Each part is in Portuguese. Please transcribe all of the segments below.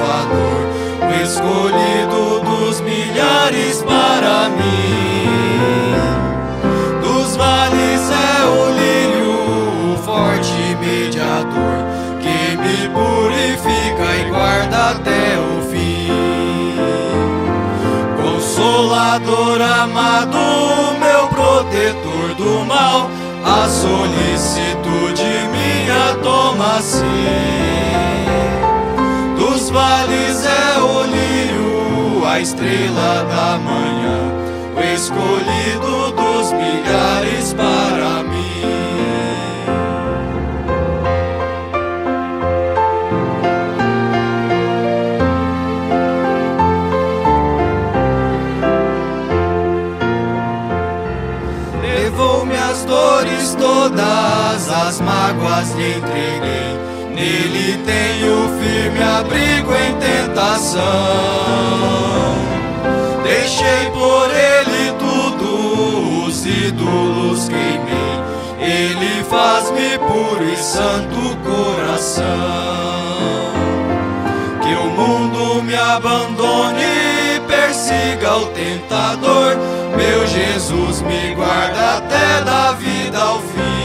Salvador, o escolhido dos milhares para mim. Dos vales é o lírio, o forte mediador, que me purifica e guarda até o fim. Consolador amado, meu protetor do mal, a solicitude minha toma sim. Dos vales é o lírio, a estrela da manhã, o escolhido dos milhares para mim. Todas, as mágoas lhe entreguei. Nele tenho Deixei por ele tudo, os ídolos queimei. Ele faz-me puro e santo coração. Que o mundo me abandone e persiga o tentador. Meu Jesus me guarda até da vida ao fim.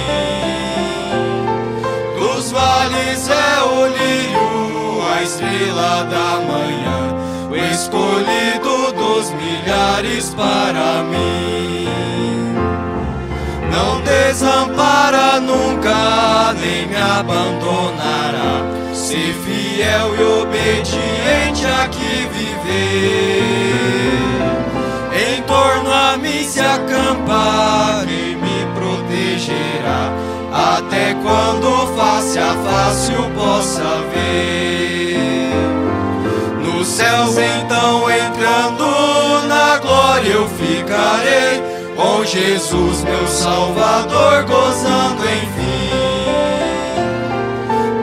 Dos vales é o lírio, a estrela da manhã, o escolhido milhares para mim. Não desampara nunca, nem me abandonará. Se fiel e obediente aqui viver. Em torno a mim se acampa e me protegerá. Até quando face a face o possa ver. Nos céus então ficarei com Jesus, meu Salvador, gozando enfim.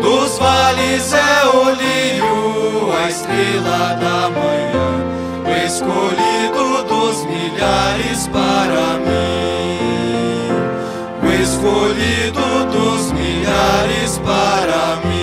Dos vales é o lírio, a estrela da manhã, o escolhido dos milhares para mim. O escolhido dos milhares para mim.